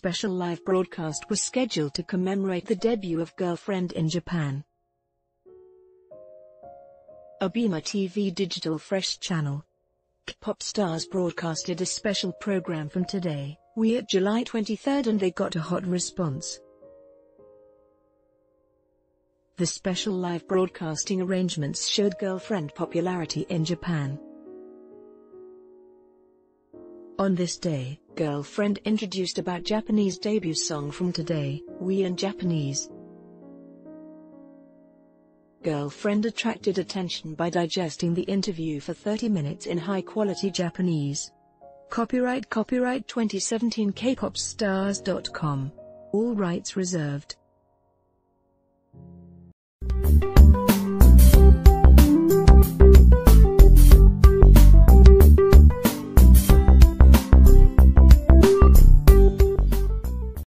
special live broadcast was scheduled to commemorate the debut of Girlfriend in Japan. Abema TV Digital Fresh Channel. K-pop stars broadcasted a special program from today, we at July 23 and they got a hot response. The special live broadcasting arrangements showed Girlfriend popularity in Japan. On this day, Girlfriend introduced about Japanese debut song from today, We in Japanese. Girlfriend attracted attention by digesting the interview for 30 minutes in high-quality Japanese. Copyright Copyright 2017 Kpopstars.com. All rights reserved.